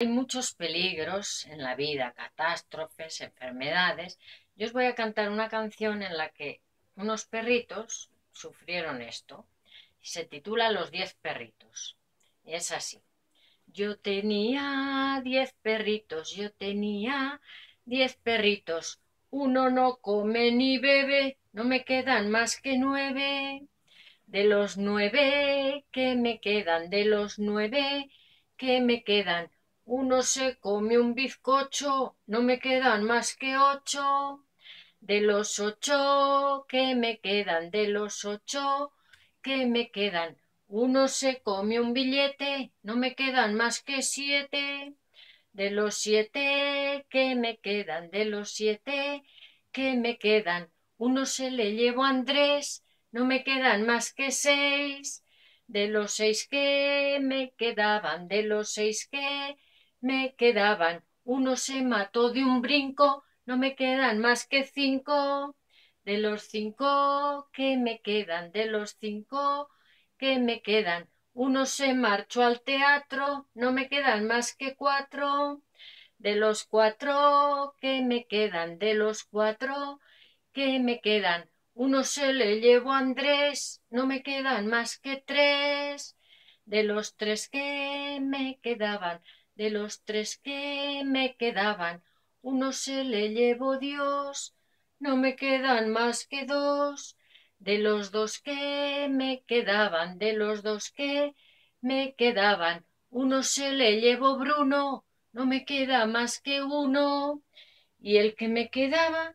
Hay muchos peligros en la vida, catástrofes, enfermedades. Yo os voy a cantar una canción en la que unos perritos sufrieron esto. Se titula Los diez perritos. Es así. Yo tenía diez perritos, yo tenía diez perritos. Uno no come ni bebe, no me quedan más que nueve. De los nueve que me quedan, de los nueve que me quedan, uno se come un bizcocho, no me quedan más que ocho. De los ocho que me quedan, de los ocho que me quedan, uno se come un billete, no me quedan más que siete. De los siete que me quedan, de los siete que me quedan, uno se le llevo a Andrés, no me quedan más que seis. De los seis que me quedaban, de los seis que me quedaban. Uno se mató de un brinco, no me quedan más que cinco. De los cinco que me quedan, de los cinco que me quedan. Uno se marchó al teatro, no me quedan más que cuatro. De los cuatro que me quedan, de los cuatro que me quedan. Uno se le llevó a Andrés, no me quedan más que tres. De los tres que me quedaban, de los tres que me quedaban, uno se le llevó Dios, no me quedan más que dos. De los dos que me quedaban, de los dos que me quedaban, uno se le llevó Bruno, no me queda más que uno. Y el que me quedaba,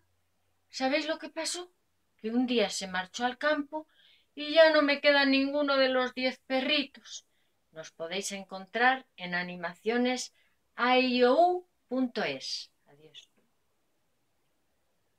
¿sabéis lo que pasó? Que un día se marchó al campo y ya no me queda ninguno de los diez perritos. Nos podéis encontrar en animaciones iou.es.